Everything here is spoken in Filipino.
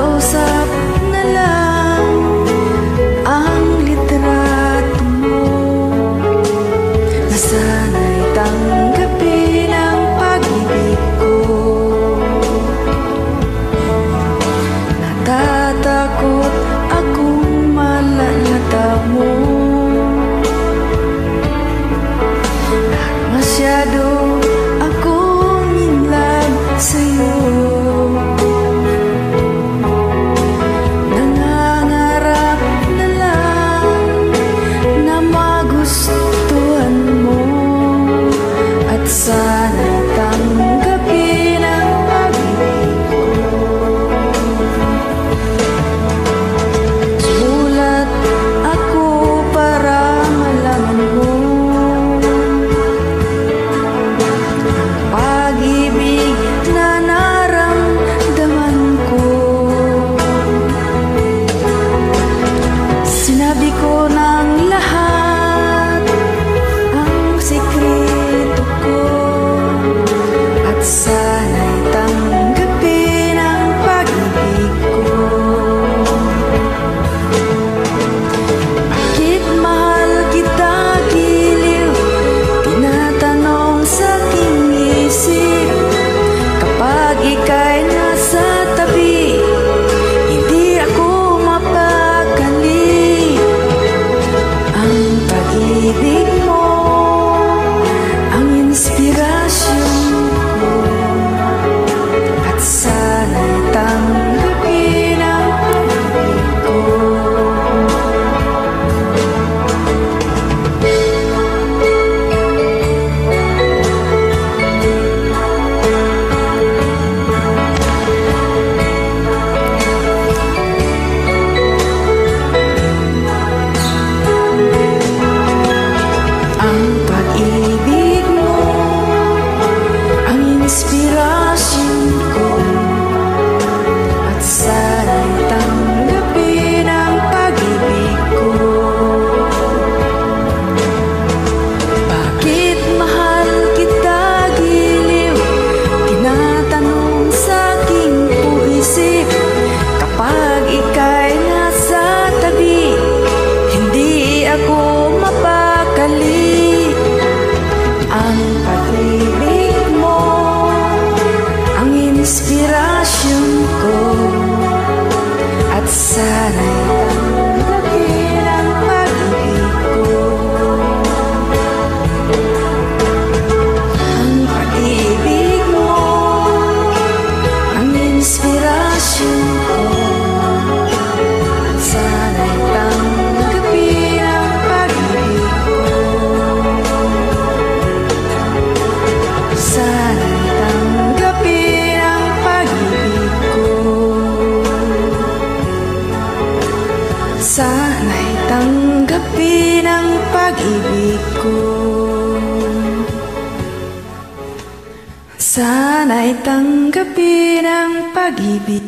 kausap na lang ang litrato mo. Na sana'y tanggap sun. sana'y tanggapin ang pag-ibig ko. Bakit mahal kita sa aking Kapag ika'y isyon ko at sana'y gagawin ang pag-ibig ko. Ang pag-ibig mo, Sana'y tanggapin ang pag-ibig ko. Sana'y tanggapin ang pag-ibig